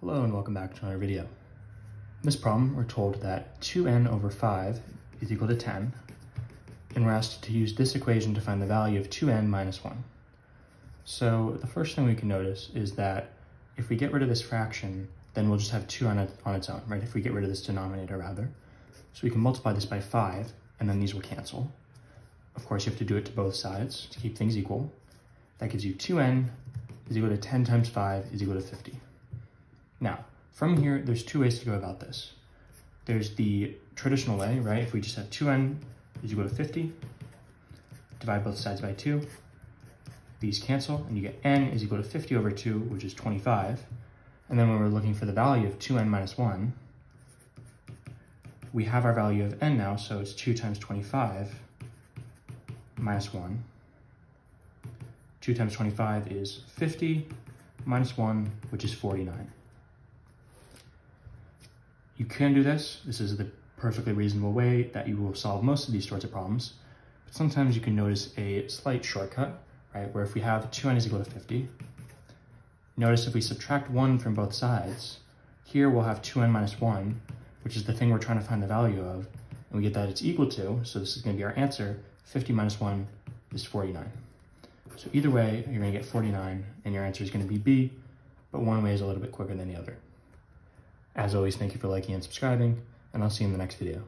Hello and welcome back to another video. In this problem, we're told that 2n over 5 is equal to 10, and we're asked to use this equation to find the value of 2n minus 1. So the first thing we can notice is that if we get rid of this fraction, then we'll just have 2 on, it, on its own, right? If we get rid of this denominator, rather. So we can multiply this by 5, and then these will cancel. Of course, you have to do it to both sides to keep things equal. That gives you 2n is equal to 10 times 5 is equal to 50. Now, from here, there's two ways to go about this. There's the traditional way, right? If we just have 2n is equal to 50, divide both sides by 2, these cancel, and you get n is equal to 50 over 2, which is 25. And then when we're looking for the value of 2n minus 1, we have our value of n now, so it's 2 times 25 minus 1. 2 times 25 is 50 minus 1, which is 49. You can do this. This is the perfectly reasonable way that you will solve most of these sorts of problems. But sometimes you can notice a slight shortcut, right? Where if we have 2n is equal to 50, notice if we subtract 1 from both sides, here we'll have 2n minus 1, which is the thing we're trying to find the value of, and we get that it's equal to, so this is going to be our answer, 50 minus 1 is 49. So either way, you're going to get 49, and your answer is going to be B, but one way is a little bit quicker than the other. As always, thank you for liking and subscribing, and I'll see you in the next video.